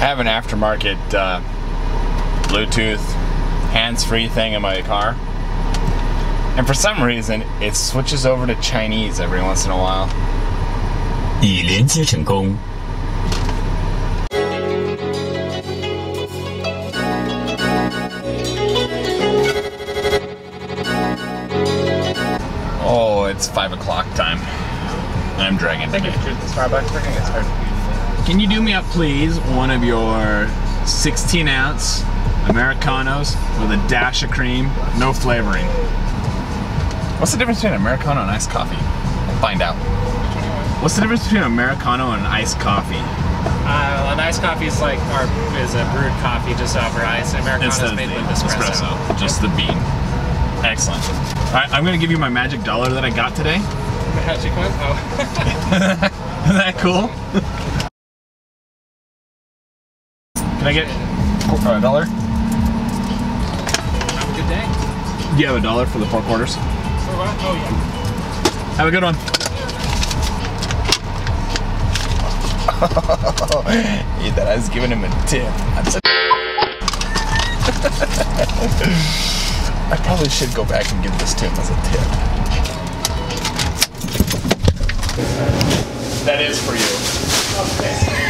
have an aftermarket uh, Bluetooth hands-free thing in my car. And for some reason, it switches over to Chinese every once in a while. 已连接成功。 Oh, it's five o'clock time. I'm dragging I think today. it's true at the Starbucks. I think it's hard. Can you do me up, please, one of your 16 ounce Americanos with a dash of cream, no flavoring? What's the difference between Americano and iced coffee? We'll find out. What's the difference between Americano and iced coffee? Uh, an iced coffee is like, or is a brewed coffee just over ice. Americano is made the with espresso. espresso, just the bean. Excellent. All right, I'm gonna give you my magic dollar that I got today. Magic one? Oh. Isn't that cool? Can I get a dollar? Have a good day. Do you have a dollar for the four quarters? For what? Oh, yeah. Have a good one. he thought I was giving him a tip. I probably should go back and give this to him as a tip. That is for you.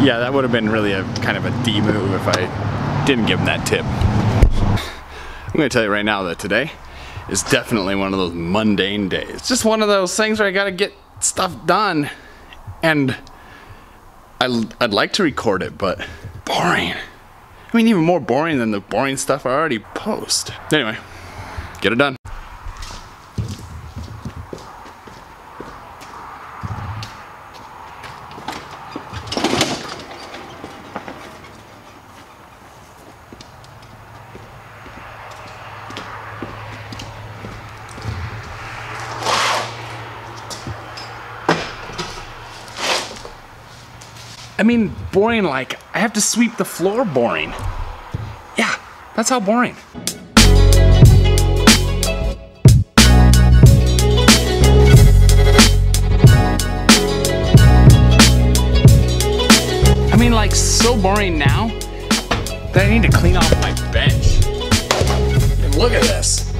Yeah, that would have been really a kind of a D move if I didn't give him that tip. I'm gonna tell you right now that today is definitely one of those mundane days. It's just one of those things where I gotta get stuff done. And I, I'd like to record it, but boring. I mean, even more boring than the boring stuff I already post. Anyway, get it done. I mean, boring like I have to sweep the floor boring. Yeah, that's how boring. I mean, like, so boring now that I need to clean off my bench. And look at this.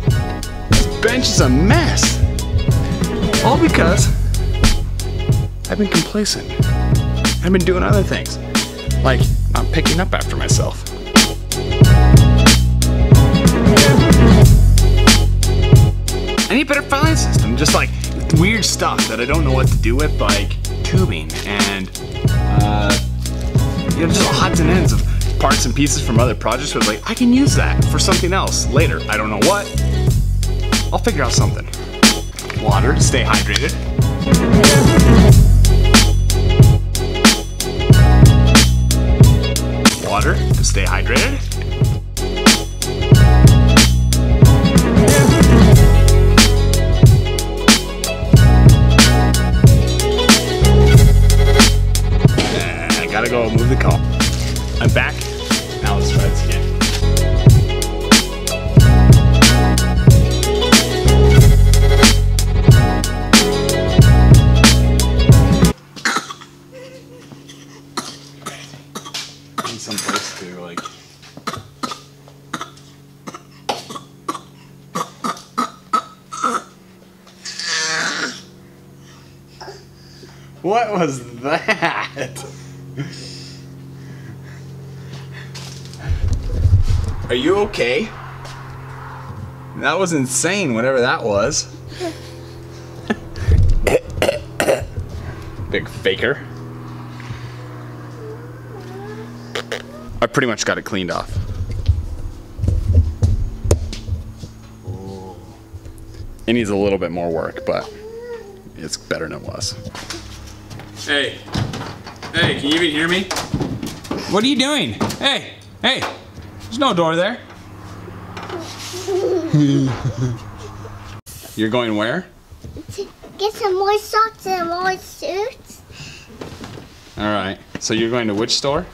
This bench is a mess. All because I've been complacent. I've been doing other things, like not picking up after myself. I need a better filing system, just like weird stuff that I don't know what to do with, like tubing and uh, you know, just odds and ends of parts and pieces from other projects. Where like I can use that for something else later. I don't know what. I'll figure out something. Water to stay hydrated. Gotta go move the call. I'm back. Now let's try this again. What was that? Are you okay? That was insane, whatever that was. Big faker. I pretty much got it cleaned off. It needs a little bit more work, but it's better than it was. Hey, hey, can you even hear me? What are you doing? Hey, hey, there's no door there. You're going where? To get some more socks and more suits. All right. So you're going to which store?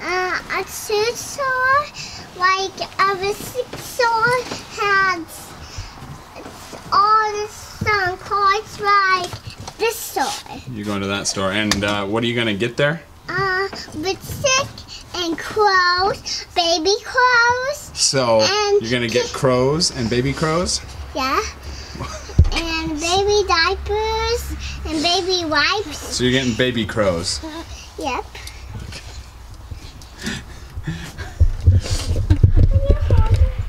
Uh, a suit store, like a receipt store, has all the some cards like this store. You're going to that store, and uh, what are you gonna get there? but sick and crows, baby crows. So And- you're gonna get crows and baby crows. Yeah. And baby diapers and baby wipes. So you're getting baby crows. Yep.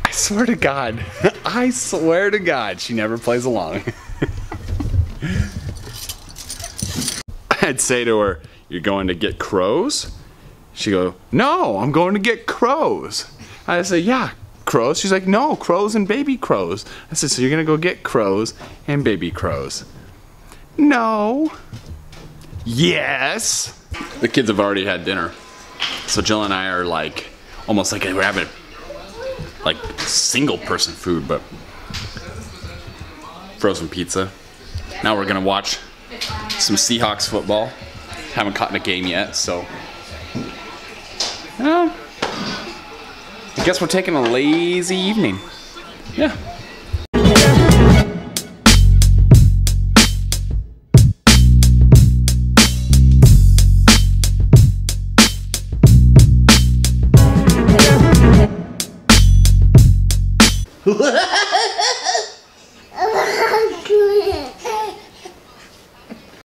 I swear to God. I swear to God, she never plays along. I'd say to her, "You're going to get crows?" She go, "No, I'm going to get crows." I say, "Yeah, crows." She's like, "No, crows and baby crows." I said, "So you're gonna go get crows and baby crows?" No. Yes. The kids have already had dinner, so Jill and I are like, almost like we're having like single person food, but frozen pizza. Now we're gonna watch some Seahawks football. Haven't caught in a game yet, so. Well, I guess we're taking a lazy evening. Yeah.